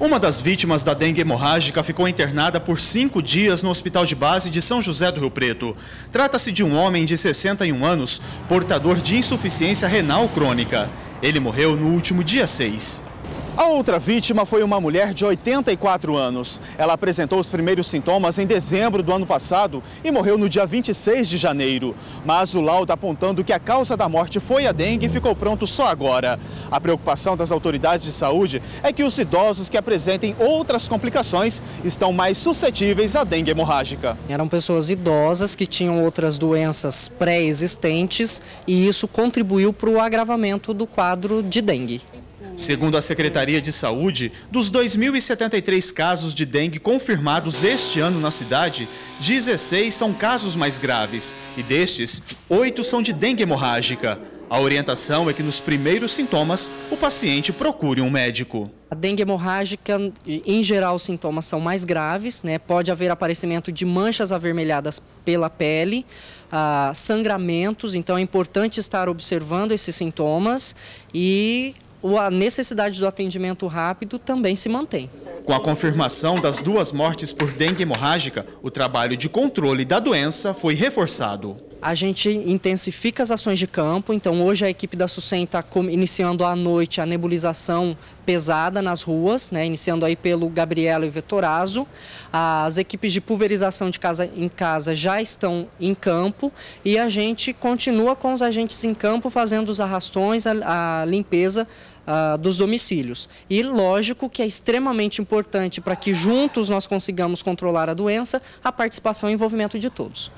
Uma das vítimas da dengue hemorrágica ficou internada por cinco dias no Hospital de Base de São José do Rio Preto. Trata-se de um homem de 61 anos, portador de insuficiência renal crônica. Ele morreu no último dia 6. A outra vítima foi uma mulher de 84 anos. Ela apresentou os primeiros sintomas em dezembro do ano passado e morreu no dia 26 de janeiro. Mas o laudo apontando que a causa da morte foi a dengue ficou pronto só agora. A preocupação das autoridades de saúde é que os idosos que apresentem outras complicações estão mais suscetíveis à dengue hemorrágica. Eram pessoas idosas que tinham outras doenças pré-existentes e isso contribuiu para o agravamento do quadro de dengue. Segundo a Secretaria de Saúde, dos 2.073 casos de dengue confirmados este ano na cidade, 16 são casos mais graves e destes, 8 são de dengue hemorrágica. A orientação é que nos primeiros sintomas, o paciente procure um médico. A dengue hemorrágica, em geral, os sintomas são mais graves, né? Pode haver aparecimento de manchas avermelhadas pela pele, ah, sangramentos, então é importante estar observando esses sintomas e a necessidade do atendimento rápido também se mantém. Com a confirmação das duas mortes por dengue hemorrágica, o trabalho de controle da doença foi reforçado. A gente intensifica as ações de campo, então hoje a equipe da SUSEM está iniciando à noite a nebulização pesada nas ruas, né, iniciando aí pelo Gabriela e Vetorazo. As equipes de pulverização de casa em casa já estão em campo e a gente continua com os agentes em campo fazendo os arrastões, a, a limpeza uh, dos domicílios. E lógico que é extremamente importante para que juntos nós consigamos controlar a doença, a participação e envolvimento de todos.